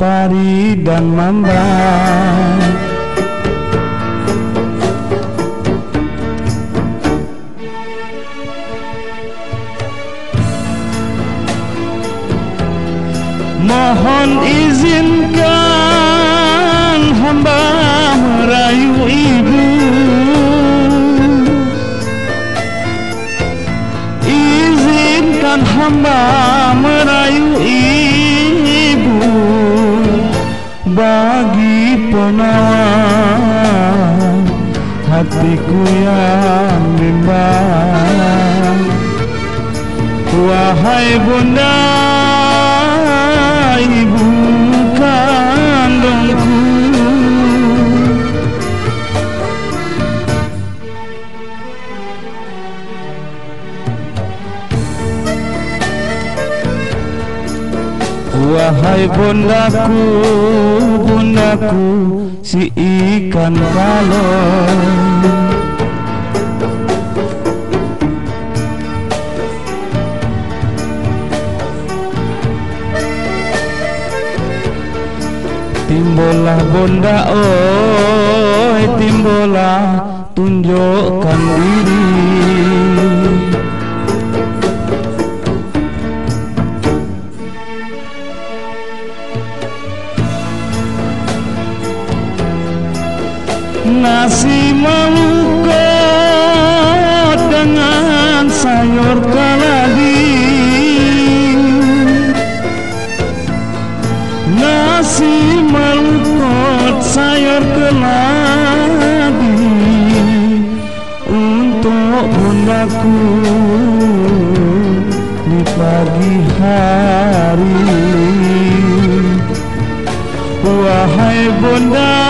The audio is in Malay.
Tari dan mambang Mohon izinkan hamba merayu ibu. Izinkan hamba merayu ibu Bagi penawar hatiku yang bimbang Wahai bunda Wahai bundaku, bundaku, si ikan balon Timbolah bunda oi timbolah tunjukkan diri Nasi maluko dengan sayur kaladi Nasi melukot sayur keladi. Untuk bundaku di pagi hari. Wahai bunda